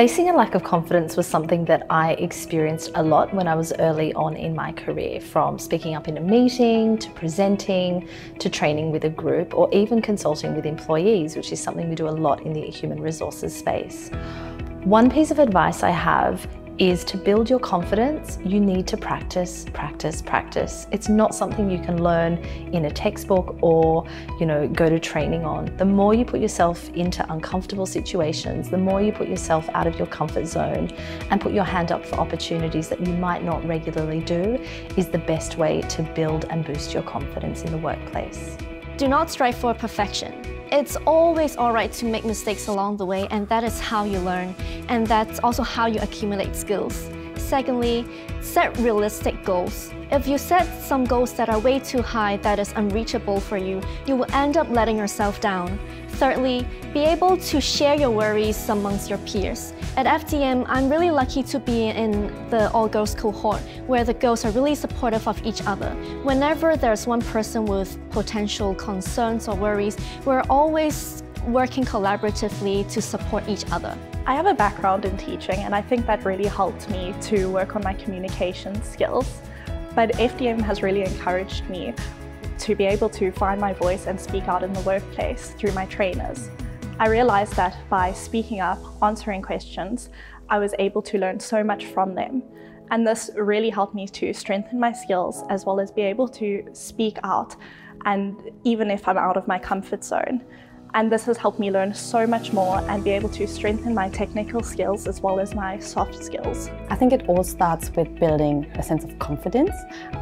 Facing a lack of confidence was something that I experienced a lot when I was early on in my career, from speaking up in a meeting to presenting to training with a group or even consulting with employees, which is something we do a lot in the human resources space. One piece of advice I have is to build your confidence, you need to practice, practice, practice. It's not something you can learn in a textbook or, you know, go to training on. The more you put yourself into uncomfortable situations, the more you put yourself out of your comfort zone and put your hand up for opportunities that you might not regularly do is the best way to build and boost your confidence in the workplace. Do not strive for perfection. It's always alright to make mistakes along the way and that is how you learn and that's also how you accumulate skills. Secondly, set realistic goals. If you set some goals that are way too high that is unreachable for you, you will end up letting yourself down. Thirdly, be able to share your worries amongst your peers. At FDM, I'm really lucky to be in the all-girls cohort, where the girls are really supportive of each other. Whenever there's one person with potential concerns or worries, we're always working collaboratively to support each other. I have a background in teaching and I think that really helped me to work on my communication skills. But FDM has really encouraged me to be able to find my voice and speak out in the workplace through my trainers. I realized that by speaking up, answering questions, I was able to learn so much from them. And this really helped me to strengthen my skills as well as be able to speak out and even if I'm out of my comfort zone. And this has helped me learn so much more and be able to strengthen my technical skills as well as my soft skills. I think it all starts with building a sense of confidence.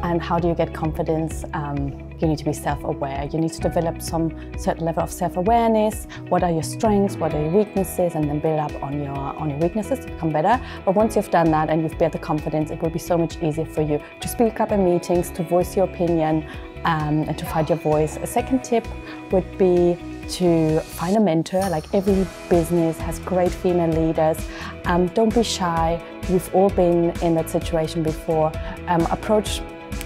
And how do you get confidence? Um, you need to be self-aware. You need to develop some certain level of self-awareness. What are your strengths? What are your weaknesses? And then build up on your, on your weaknesses to become better. But once you've done that and you've built the confidence, it will be so much easier for you to speak up in meetings, to voice your opinion, um, and to find your voice. A second tip would be to find a mentor. Like every business has great female leaders. Um, don't be shy. We've all been in that situation before. Um, approach,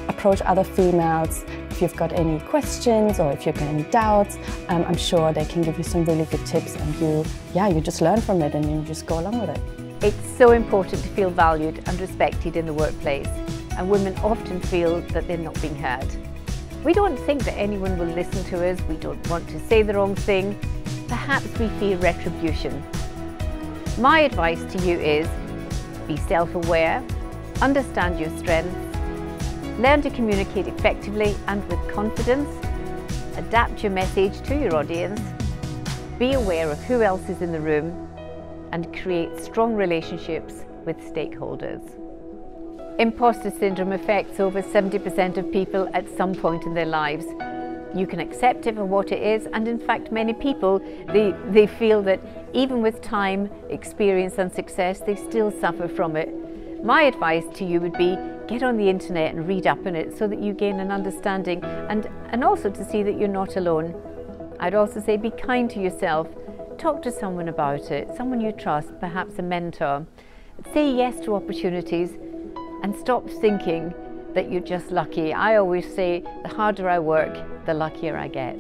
approach other females. If you've got any questions or if you've got any doubts, um, I'm sure they can give you some really good tips and you, yeah, you just learn from it and you just go along with it. It's so important to feel valued and respected in the workplace and women often feel that they're not being heard. We don't think that anyone will listen to us, we don't want to say the wrong thing, perhaps we fear retribution. My advice to you is be self-aware, understand your strengths, learn to communicate effectively and with confidence, adapt your message to your audience, be aware of who else is in the room and create strong relationships with stakeholders. Imposter syndrome affects over 70% of people at some point in their lives. You can accept it for what it is and in fact many people, they, they feel that even with time, experience and success, they still suffer from it. My advice to you would be get on the internet and read up on it so that you gain an understanding and, and also to see that you're not alone. I'd also say be kind to yourself. Talk to someone about it, someone you trust, perhaps a mentor. Say yes to opportunities and stop thinking that you're just lucky. I always say the harder I work, the luckier I get.